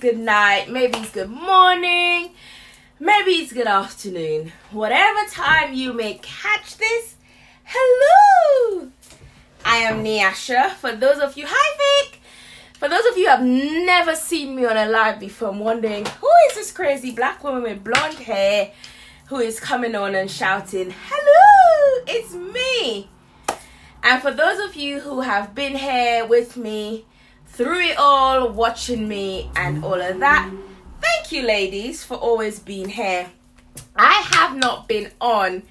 good night, maybe it's good morning, maybe it's good afternoon. Whatever time you may catch this, hello! I am Niasha. For those of you, hi Vic! For those of you who have never seen me on a live before, I'm wondering who is this crazy black woman with blonde hair who is coming on and shouting, Hello, it's me! And for those of you who have been here with me through it all, watching me and all of that, thank you, ladies, for always being here. I have not been on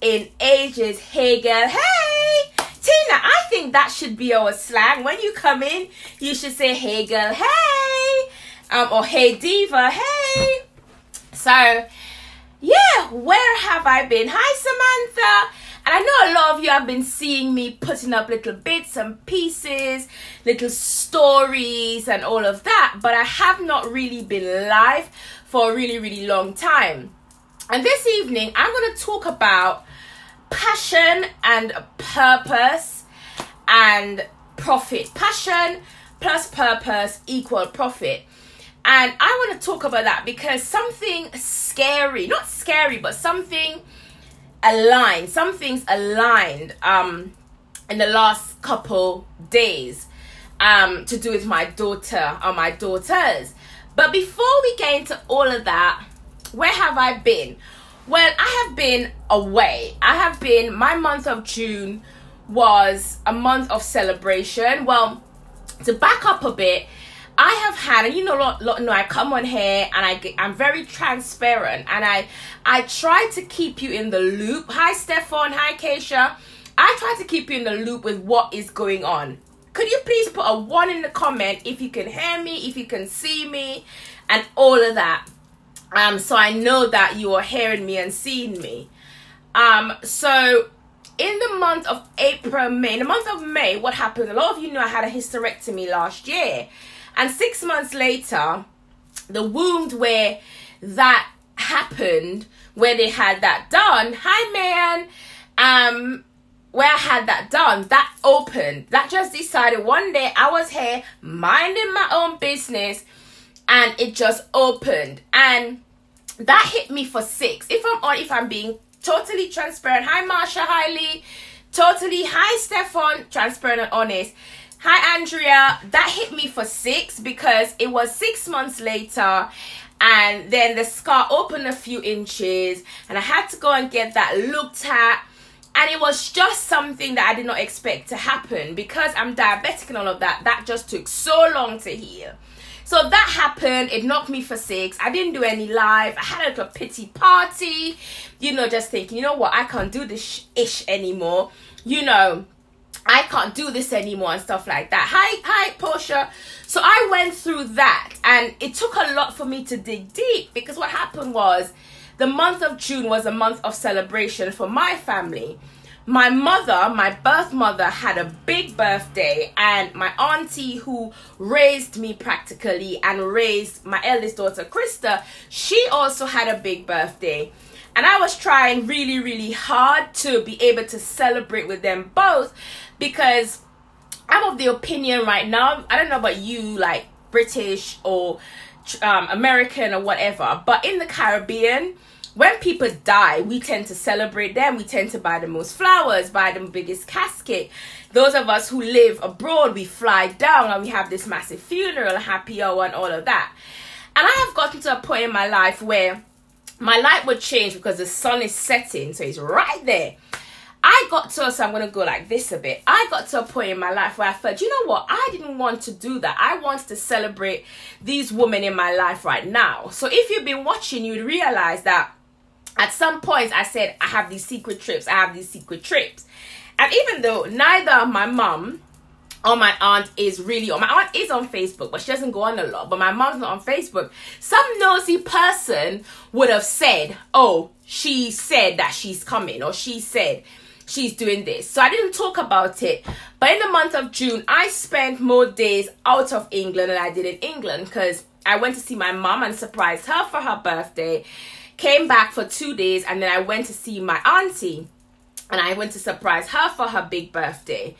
in ages. Hey, girl, hey! Tina, I think that should be our slang. When you come in, you should say, hey, girl, hey! Um, or hey, diva, hey! So, yeah, where have I been? Hi, Samantha! And I know a lot of you have been seeing me putting up little bits and pieces, little stories, and all of that, but I have not really been live for a really, really long time. And this evening, I'm going to talk about passion and purpose and profit. Passion plus purpose equal profit. And I want to talk about that because something scary, not scary, but something aligned. Some things aligned um, in the last couple days um, to do with my daughter or my daughters. But before we get into all of that, where have I been? Well, I have been away. I have been, my month of June was a month of celebration. Well, to back up a bit, I have had, and you know, lot, lot, know, I come on here and I I'm very transparent and I I try to keep you in the loop. Hi, Stefan. Hi, Keisha. I try to keep you in the loop with what is going on. Could you please put a one in the comment if you can hear me, if you can see me, and all of that. Um, so I know that you are hearing me and seeing me. Um, so in the month of April, May, in the month of May, what happened? A lot of you know I had a hysterectomy last year. And six months later, the wound where that happened, where they had that done, hi man, um, where I had that done, that opened. That just decided one day I was here minding my own business and it just opened. And that hit me for six. If I'm on, if I'm being totally transparent. Hi Marsha, hi Lee. Totally, hi Stefan, transparent and honest Hi, Andrea. That hit me for six because it was six months later, and then the scar opened a few inches, and I had to go and get that looked at. And it was just something that I did not expect to happen because I'm diabetic and all of that. That just took so long to heal. So that happened. It knocked me for six. I didn't do any live. I had a little pity party, you know, just thinking, you know what, I can't do this ish anymore. You know, I can't do this anymore and stuff like that. Hi, hi, Portia. So I went through that and it took a lot for me to dig deep because what happened was the month of June was a month of celebration for my family. My mother, my birth mother, had a big birthday, and my auntie, who raised me practically and raised my eldest daughter, Krista, she also had a big birthday. And I was trying really, really hard to be able to celebrate with them both because I'm of the opinion right now, I don't know about you, like British or um, American or whatever, but in the Caribbean, when people die, we tend to celebrate them. We tend to buy the most flowers, buy the biggest casket. Those of us who live abroad, we fly down and we have this massive funeral, happy hour, and all of that. And I have gotten to a point in my life where my light would change because the sun is setting, so it's right there. I got to, so I'm going to go like this a bit. I got to a point in my life where I felt, you know what? I didn't want to do that. I wanted to celebrate these women in my life right now. So if you've been watching, you'd realize that at some point I said, I have these secret trips. I have these secret trips. And even though neither my mom or my aunt is really or my aunt is on Facebook, but she doesn't go on a lot. But my mom's not on Facebook. Some nosy person would have said, Oh, she said that she's coming, or she said she's doing this. So I didn't talk about it. But in the month of June, I spent more days out of England than I did in England because I went to see my mom and surprised her for her birthday. Came back for two days and then I went to see my auntie. and I went to surprise her for her big birthday.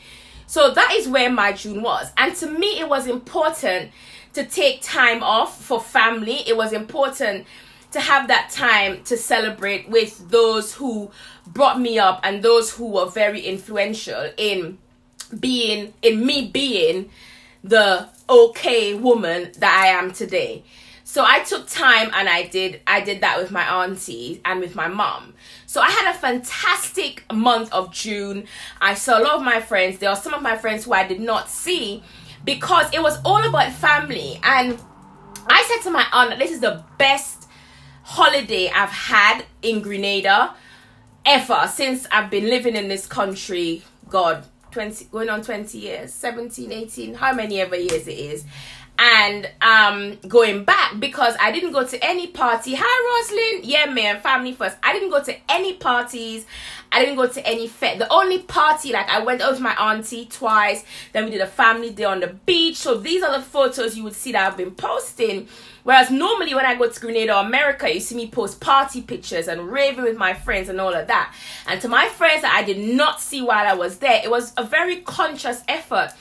So that is where my June was. And to me, it was important to take time off for family. It was important to have that time to celebrate with those who brought me up and those who were very influential in being, in me being the okay woman that I am today. So I took time and I did I did that with my auntie and with my mom. So I had a fantastic month of June. I saw a lot of my friends. There are some of my friends who I did not see because it was all about family. And I said to my aunt, this is the best holiday I've had in Grenada ever since I've been living in this country. God, 20 going on 20 years, 17, 18, how many ever years it is and um going back because I didn't go to any party. Hi Roslyn, yeah man, family first. I didn't go to any parties. I didn't go to any fete. The only party like I went over to my auntie twice. Then we did a family day on the beach. So these are the photos you would see that I've been posting. Whereas normally when I go to Grenada or America, you see me post party pictures and raving with my friends and all of that. And to my friends that I did not see while I was there, it was a very conscious effort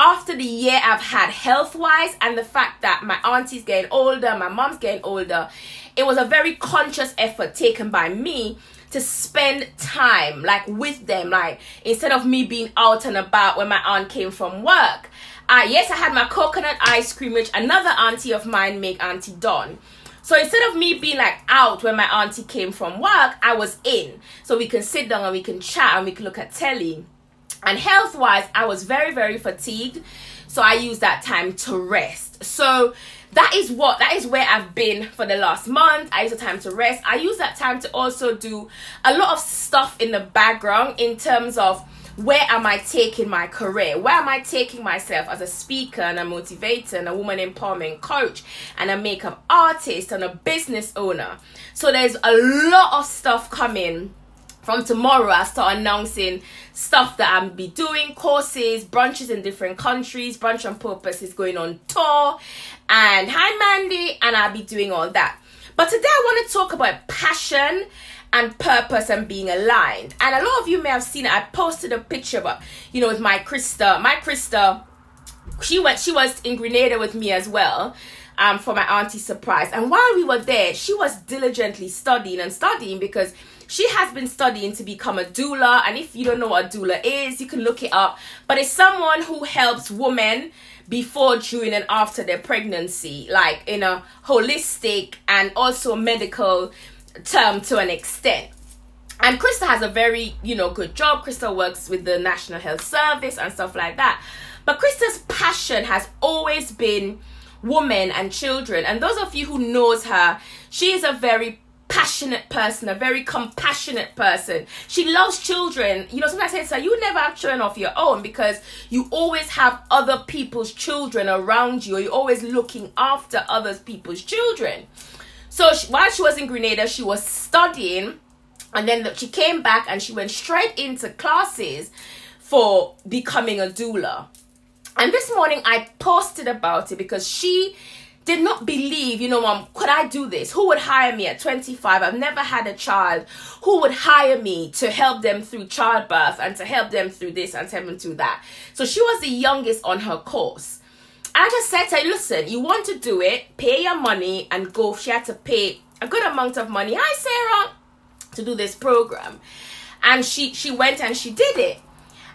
after the year I've had health wise and the fact that my auntie's getting older, my mom's getting older, it was a very conscious effort taken by me to spend time like with them. Like instead of me being out and about when my aunt came from work. Uh, yes, I had my coconut ice cream, which another auntie of mine make, Auntie Dawn. So instead of me being like out when my auntie came from work, I was in. So we can sit down and we can chat and we can look at telly and health wise i was very very fatigued so i used that time to rest so that is what that is where i've been for the last month i use the time to rest i use that time to also do a lot of stuff in the background in terms of where am I taking my career? Where am I taking myself as a speaker and a motivator and a woman empowerment coach and a makeup artist and a business owner? So there's a lot of stuff coming from tomorrow i start announcing stuff that i'm be doing courses brunches in different countries brunch on purpose is going on tour and hi mandy and i'll be doing all that. But today i want to talk about passion and purpose and being aligned. And a lot of you may have seen i posted a picture but you know with my krista my krista she went she was in grenada with me as well um, for my auntie's surprise. And while we were there she was diligently studying and studying because she has been studying to become a doula. And if you don't know what a doula is, you can look it up. But it's someone who helps women before, during, and after their pregnancy, like in a holistic and also medical term to an extent. And Krista has a very, you know, good job. Krista works with the National Health Service and stuff like that. But Krista's passion has always been women and children. And those of you who knows her, she is a very passionate person, a very compassionate person. She loves children. You know, sometimes I say, you never have children of your own because you always have other people's children around you, or you're always looking after other people's children. So she, while she was in Grenada, she was studying, and then she came back and she went straight into classes for becoming a doula. And this morning I posted about it because she did not believe, you know, mom, could I do this? Who would hire me at 25? I've never had a child. Who would hire me to help them through childbirth and to help them through this and to help them through that? So she was the youngest on her course. I just said to her, listen, you want to do it, pay your money and go. She had to pay a good amount of money. Hi, Sarah, to do this program. And she, she went and she did it.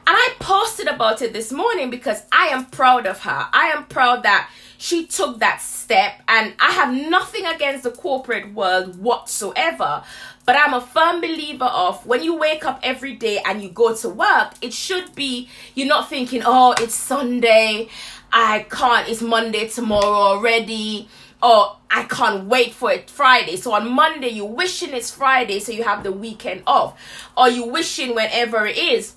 And I posted about it this morning because I am proud of her. I am proud that she took that step and I have nothing against the corporate world whatsoever. But I'm a firm believer of when you wake up every day and you go to work, it should be you're not thinking, oh, it's Sunday, I can't, it's Monday tomorrow already, or I can't wait for it Friday. So on Monday, you're wishing it's Friday so you have the weekend off, or you wishing whenever it is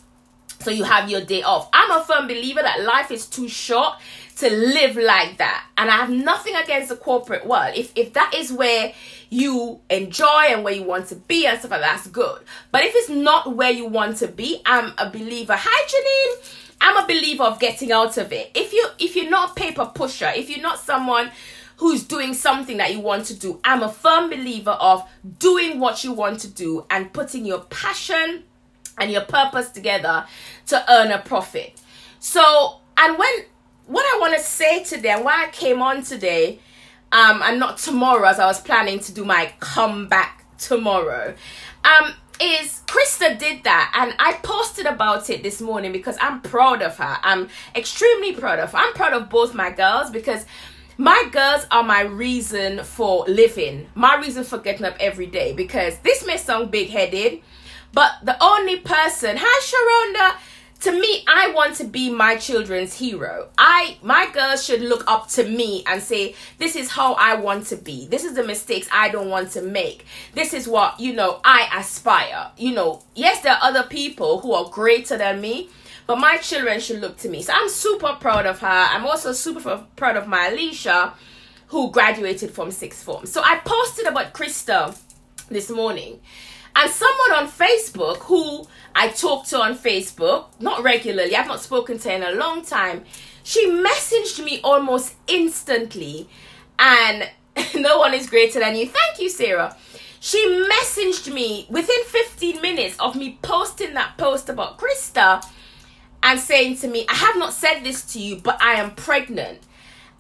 so you have your day off. I'm a firm believer that life is too short to live like that. And I have nothing against the corporate world. If if that is where you enjoy and where you want to be and stuff like that, that's good. But if it's not where you want to be, I'm a believer. Hi Janine. I'm a believer of getting out of it. If you if you're not a paper pusher, if you're not someone who's doing something that you want to do, I'm a firm believer of doing what you want to do and putting your passion and your purpose together to earn a profit. So, and when what I want to say today, and why I came on today, um, and not tomorrow, as I was planning to do my comeback tomorrow, um, is Krista did that, and I posted about it this morning because I'm proud of her. I'm extremely proud of her. I'm proud of both my girls because my girls are my reason for living, my reason for getting up every day. Because this may sound big headed, but the only person, hi Sharonda, to me, I want to be my children's hero. I my girls should look up to me and say, "This is how I want to be. This is the mistakes I don't want to make. This is what, you know, I aspire." You know, yes, there are other people who are greater than me, but my children should look to me. So I'm super proud of her. I'm also super proud of my Alicia who graduated from sixth form. So I posted about Krista this morning. And someone on Facebook who I talk to on Facebook, not regularly, I've not spoken to in a long time, she messaged me almost instantly. And no one is greater than you. Thank you, Sarah. She messaged me within 15 minutes of me posting that post about Krista and saying to me, I have not said this to you, but I am pregnant.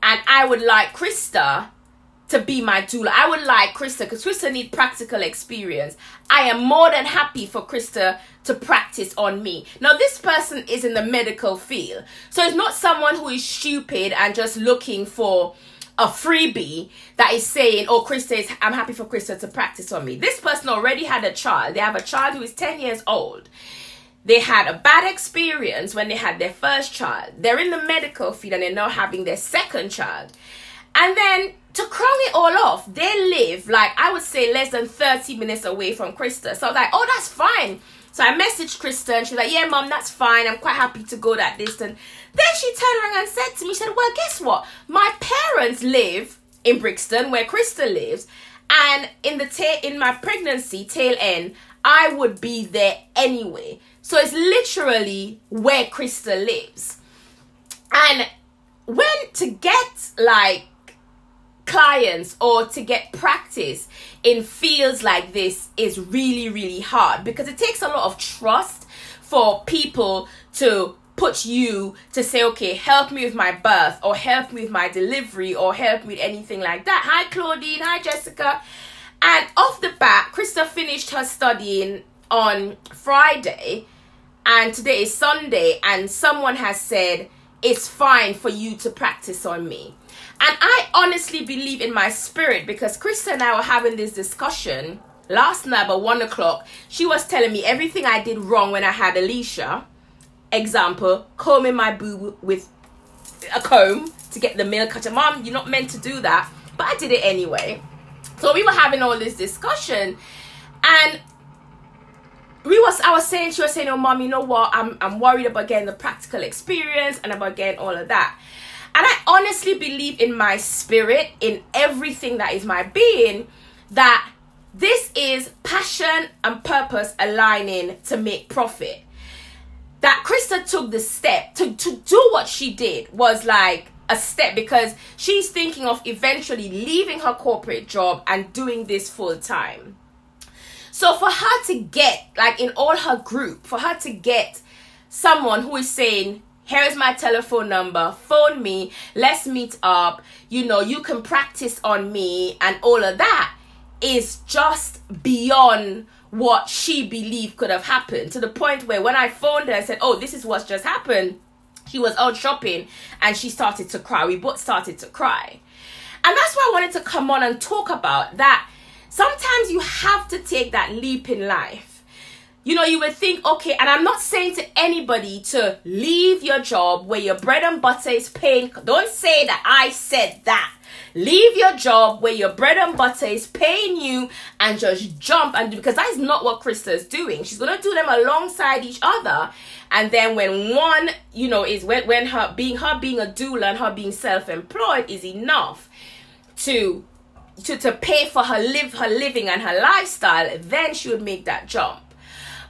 And I would like Krista to be my doula. I would like Krista because Krista need practical experience. I am more than happy for Krista to practice on me. Now this person is in the medical field. So it's not someone who is stupid and just looking for a freebie that is saying, oh, Krista is, I'm happy for Krista to practice on me. This person already had a child. They have a child who is 10 years old. They had a bad experience when they had their first child. They're in the medical field and they're now having their second child. And then to crown it all off, they live like I would say less than 30 minutes away from Krista. So I was like, oh, that's fine. So I messaged Krista and she's like, yeah, mom, that's fine. I'm quite happy to go that distance. Then she turned around and said to me, she said, well, guess what? My parents live in Brixton where Krista lives. And in the ta- in my pregnancy tail end, I would be there anyway. So it's literally where Krista lives. And when to get like clients or to get practice in fields like this is really really hard because it takes a lot of trust for people to put you to say okay help me with my birth or help me with my delivery or help me with anything like that. Hi claudine. Hi jessica. And off the bat krista finished her studying on friday and today is sunday and someone has said it's fine for you to practice on me and I honestly believe in my spirit because Krista and I were having this discussion last night about one o'clock. She was telling me everything I did wrong when I had Alicia. Example, combing my boob with a comb to get the milk cut. Mom, you're not meant to do that. But I did it anyway. So we were having all this discussion and we was I was saying she was saying, Oh mom, you know what? I'm I'm worried about getting the practical experience and about getting all of that. And I honestly believe in my spirit, in everything that is my being, that this is passion and purpose aligning to make profit. That Krista took the step to, to do what she did was like a step because she's thinking of eventually leaving her corporate job and doing this full time. So for her to get, like in all her group, for her to get someone who is saying, here's my telephone number. Phone me. Let's meet up. You know you can practice on me and all of that. Is just beyond what she believed could have happened to the point where when i phoned her and said oh this is what's just happened she was out shopping and she started to cry. We both started to cry. And that's why i wanted to come on and talk about that. Sometimes you have to take that leap in life you know, you would think, okay, and I'm not saying to anybody to leave your job where your bread and butter is paying. Don't say that I said that. Leave your job where your bread and butter is paying you and just jump and do because that is not what Krista is doing. She's gonna do them alongside each other. And then when one, you know, is when, when her being her being a doula and her being self-employed is enough to to, to pay for her live her living and her lifestyle, then she would make that jump.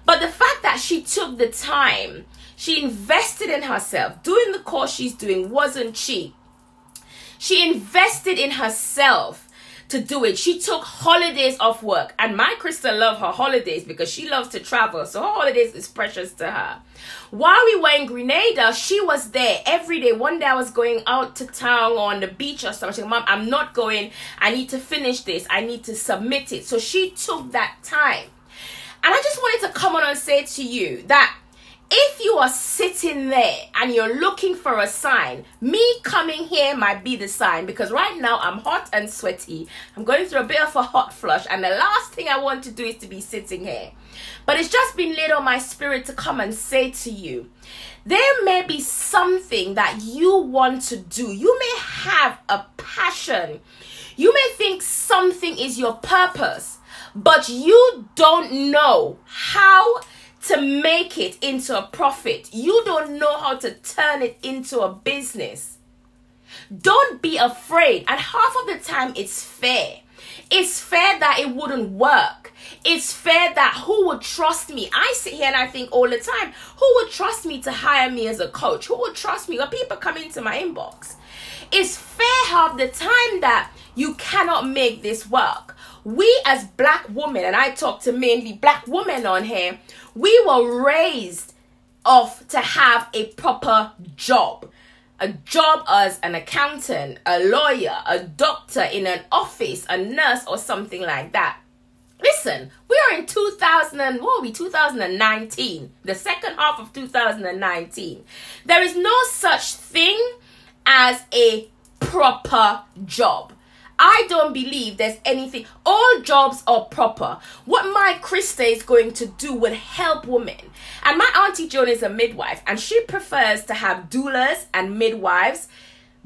But the fact that she took the time, she invested in herself, doing the course she's doing wasn't cheap. She invested in herself to do it. She took holidays off work. And my Krista love her holidays because she loves to travel. So her holidays is precious to her. While we were in Grenada, she was there every day. One day I was going out to town on the beach or something. Mom, I'm not going. I need to finish this. I need to submit it. So she took that time. And I just wanted to come on and say to you that if you are sitting there and you're looking for a sign, me coming here might be the sign because right now I'm hot and sweaty. I'm going through a bit of a hot flush, and the last thing I want to do is to be sitting here. But it's just been laid on my spirit to come and say to you there may be something that you want to do. You may have a passion. You may think something is your purpose, but you don't know how to make it into a profit. You don't know how to turn it into a business. Don't be afraid. And half of the time, it's fair. It's fair that it wouldn't work. It's fair that who would trust me? I sit here and I think all the time, who would trust me to hire me as a coach? Who would trust me? When people come into my inbox. It's fair half the time that you cannot make this work. We as black women, and I talk to mainly black women on here, we were raised off to have a proper job a job as an accountant, a lawyer, a doctor in an office, a nurse, or something like that. Listen, we are in 2000 and what are we 2019, the second half of 2019. There is no such thing as a proper job. I don't believe there's anything. All jobs are proper. What my Krista is going to do would help women. And my auntie Joan is a midwife, and she prefers to have doulas and midwives,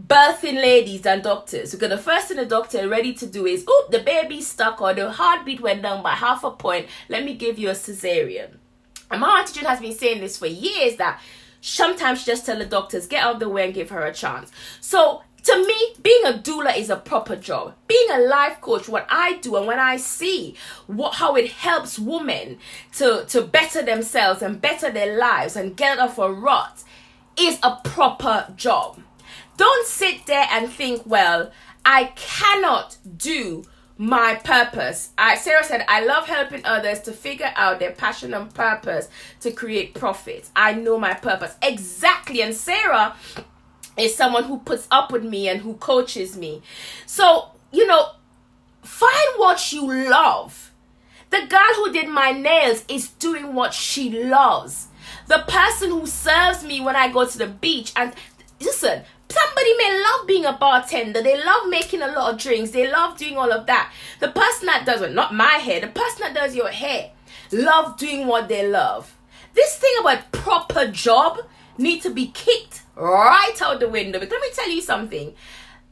birthing ladies and doctors. Because the first thing the doctor ready to do is, oh, the baby's stuck or the heartbeat went down by half a point. Let me give you a cesarean. And my auntie Joan has been saying this for years that sometimes she just tell the doctors get out of the way and give her a chance. So to me, being a doula is a proper job. Being a life coach, what I do and when I see what how it helps women to, to better themselves and better their lives and get off a rut is a proper job. Don't sit there and think, well, I cannot do my purpose. I Sarah said, I love helping others to figure out their passion and purpose to create profits. I know my purpose. Exactly. And Sarah is someone who puts up with me and who coaches me. So, you know, find what you love. The girl who did my nails is doing what she loves. The person who serves me when I go to the beach and listen, somebody may love being a bartender. They love making a lot of drinks. They love doing all of that. The person that does it, not my hair, the person that does your hair, love doing what they love. This thing about proper job need to be kicked right out the window. But let me tell you something.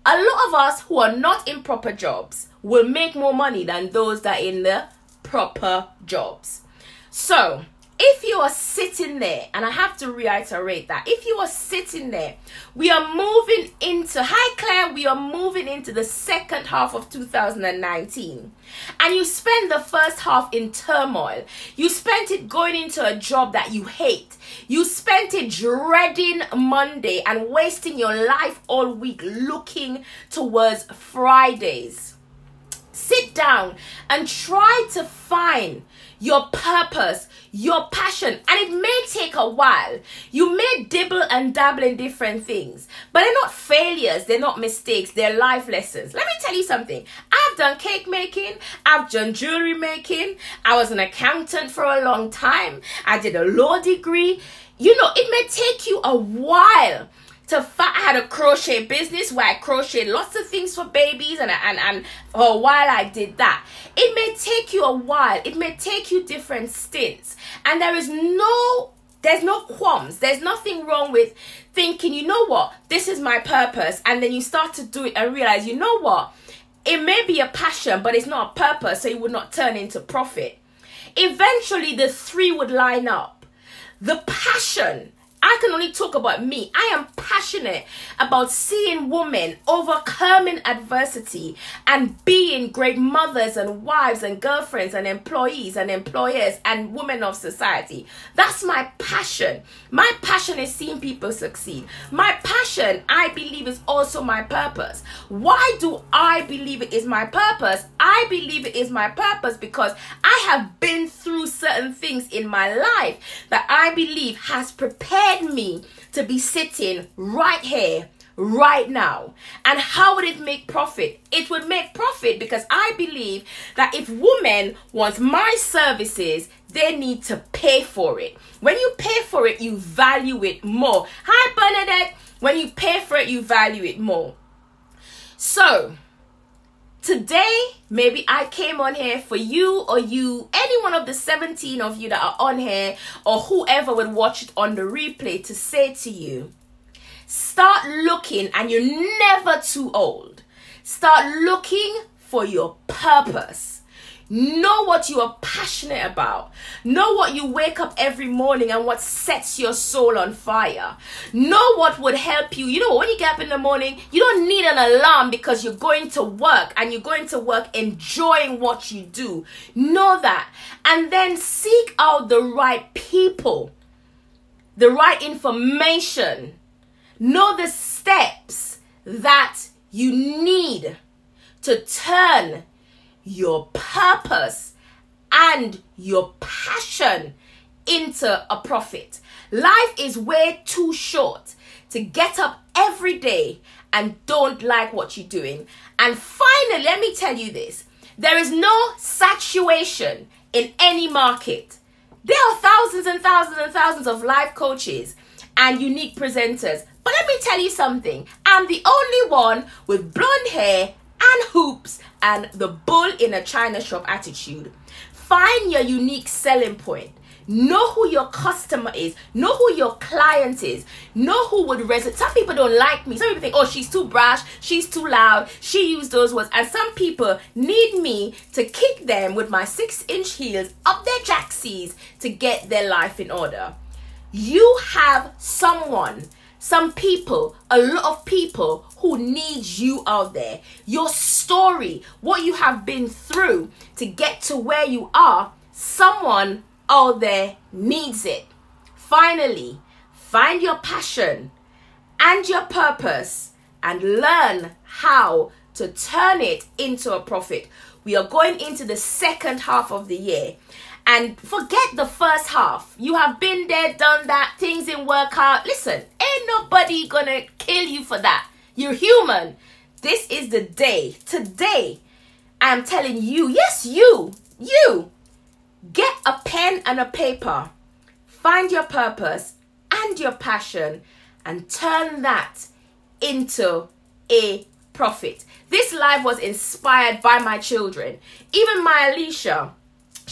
A lot of us who are not in proper jobs will make more money than those that are in the proper jobs. So, if you are sitting there, and I have to reiterate that, if you are sitting there, we are moving into, hi Claire, we are moving into the second half of 2019. And you spend the first half in turmoil. You spent it going into a job that you hate. You spent it dreading Monday and wasting your life all week looking towards Fridays. Sit down and try to find your purpose, your passion. And it may take a while. You may dibble and dabble in different things, but they're not failures, they're not mistakes, they're life lessons. Let me tell you something. I've done cake making, I've done jewelry making, I was an accountant for a long time, I did a law degree. You know, it may take you a while to I had a crochet business where I crocheted lots of things for babies and, and, and for a while I did that. It may take you a while. It may take you different stints. And there is no there's no qualms. There's nothing wrong with thinking, you know what, this is my purpose. And then you start to do it and realize, you know what, it may be a passion, but it's not a purpose, so it would not turn into profit. Eventually, the three would line up. The passion I can only talk about me. I am passionate about seeing women overcoming adversity and being great mothers and wives and girlfriends and employees and employers and women of society. That's my passion. My passion is seeing people succeed. My passion, I believe, is also my purpose. Why do I believe it is my purpose? I believe it is my purpose because I have been through certain things in my life that I believe has prepared prepared me to be sitting right here right now. And how would it make profit? It would make profit because I believe that if women want my services, they need to pay for it. When you pay for it, you value it more. Hi, Bernadette. When you pay for it, you value it more. So, today maybe i came on here for you or you any one of the 17 of you that are on here or whoever would watch it on the replay to say to you start looking and you're never too old. Start looking for your purpose Know what you are passionate about. Know what you wake up every morning and what sets your soul on fire. Know what would help you. You know, when you get up in the morning, you don't need an alarm because you're going to work and you're going to work enjoying what you do. Know that. And then seek out the right people, the right information. Know the steps that you need to turn your purpose and your passion into a profit. Life is way too short to get up every day and don't like what you're doing. And finally, let me tell you this there is no saturation in any market. There are thousands and thousands and thousands of life coaches and unique presenters. But let me tell you something I'm the only one with blonde hair and hoops and the bull in a china shop attitude. Find your unique selling point. Know who your customer is. Know who your client is. Know who would resonate. Some people don't like me. Some people think, oh, she's too brash. She's too loud. She used those words. And some people need me to kick them with my six inch heels up their jacksies to get their life in order. You have someone some people, a lot of people who need you out there. Your story, what you have been through to get to where you are, someone out there needs it. Finally, find your passion and your purpose and learn how to turn it into a profit. We are going into the second half of the year and forget the first half. You have been there, done that, things didn't work out. Listen, ain't nobody gonna kill you for that. You're human. This is the day. Today, I'm telling you, yes, you, you, get a pen and a paper, find your purpose and your passion, and turn that into a profit. This live was inspired by my children. Even my Alicia,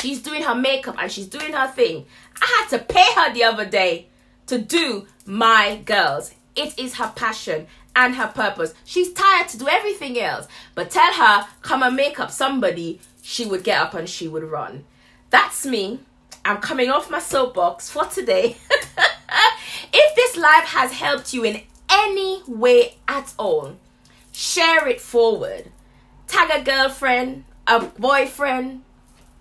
She's doing her makeup and she's doing her thing. I had to pay her the other day to do my girls. It is her passion and her purpose. She's tired to do everything else. But tell her, come and make up somebody, she would get up and she would run. That's me. I'm coming off my soapbox for today. if this live has helped you in any way at all, share it forward. Tag a girlfriend, a boyfriend,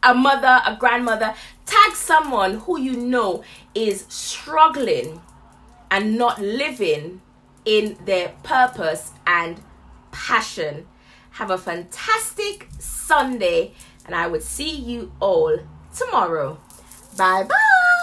a mother, a grandmother, tag someone who you know is struggling and not living in their purpose and passion. Have a fantastic Sunday, and I would see you all tomorrow. Bye bye.